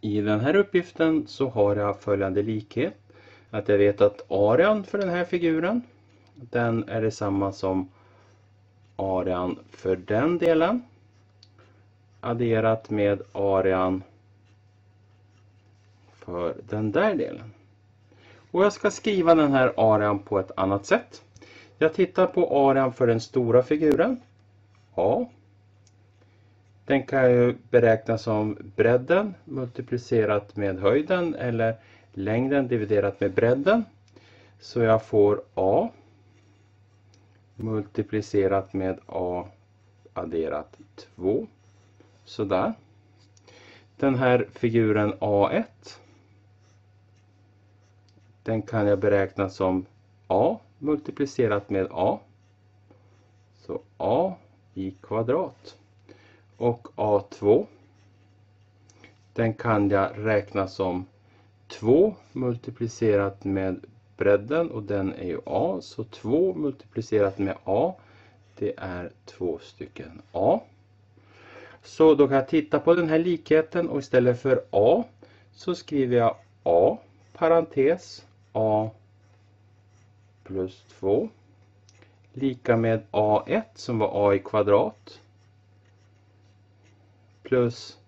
I den här uppgiften så har jag följande likhet. Att jag vet att arean för den här figuren den är detsamma som arean för den delen adderat med arean för den där delen. Och jag ska skriva den här arean på ett annat sätt. Jag tittar på arean för den stora figuren. A. Den kan jag ju beräkna som bredden multiplicerat med höjden eller längden dividerat med bredden. Så jag får A multiplicerat med A adderat 2. Sådär. Den här figuren A1 den kan jag beräkna som A multiplicerat med A. Så A i kvadrat. Och A2 den kan jag räkna som 2 multiplicerat med bredden och den är ju A. Så 2 multiplicerat med A det är två stycken A. Så då kan jag titta på den här likheten och istället för A så skriver jag A parentes A plus 2 lika med A1 som var A i kvadrat plus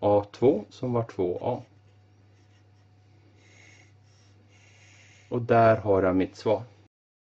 A2 som var 2A. Och där har jag mitt svar.